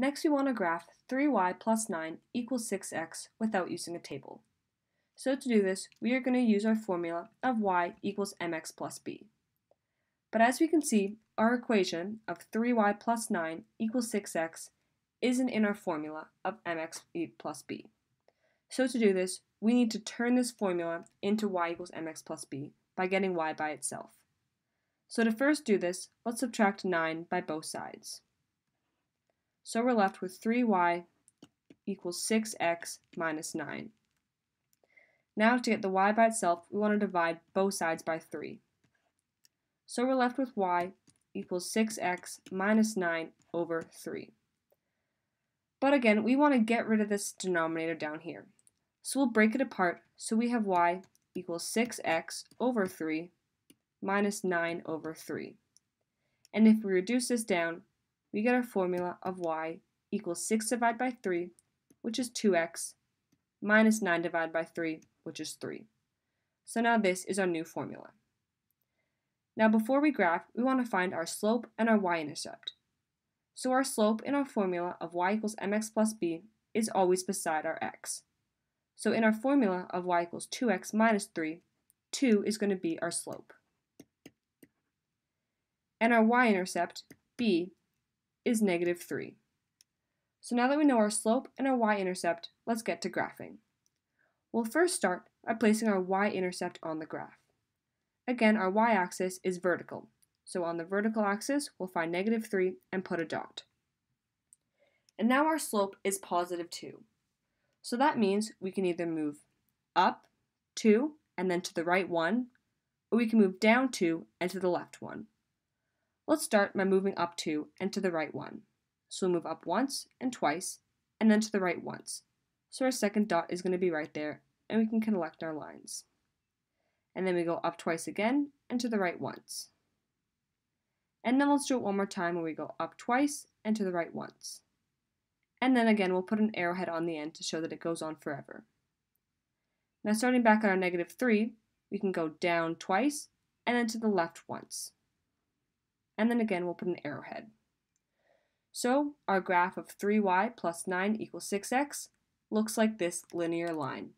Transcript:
Next we want to graph 3y plus 9 equals 6x without using a table. So to do this, we are going to use our formula of y equals mx plus b. But as we can see, our equation of 3y plus 9 equals 6x isn't in our formula of mx plus b. So to do this, we need to turn this formula into y equals mx plus b by getting y by itself. So to first do this, let's subtract 9 by both sides. So we're left with 3y equals 6x minus 9. Now to get the y by itself, we want to divide both sides by 3. So we're left with y equals 6x minus 9 over 3. But again, we want to get rid of this denominator down here. So we'll break it apart so we have y equals 6x over 3 minus 9 over 3. And if we reduce this down, we get our formula of y equals 6 divided by 3, which is 2x, minus 9 divided by 3, which is 3. So now this is our new formula. Now before we graph, we want to find our slope and our y-intercept. So our slope in our formula of y equals mx plus b is always beside our x. So in our formula of y equals 2x minus 3, 2 is going to be our slope. And our y-intercept, b, is negative 3. So now that we know our slope and our y-intercept, let's get to graphing. We'll first start by placing our y-intercept on the graph. Again, our y-axis is vertical, so on the vertical axis, we'll find negative 3 and put a dot. And now our slope is positive 2. So that means we can either move up 2 and then to the right 1, or we can move down 2 and to the left 1. Let's start by moving up 2 and to the right 1. So we'll move up once and twice, and then to the right once. So our second dot is going to be right there, and we can connect our lines. And then we go up twice again, and to the right once. And then let's do it one more time where we go up twice and to the right once. And then again, we'll put an arrowhead on the end to show that it goes on forever. Now starting back at our negative 3, we can go down twice and then to the left once and then again we'll put an arrowhead. So our graph of 3y plus 9 equals 6x looks like this linear line.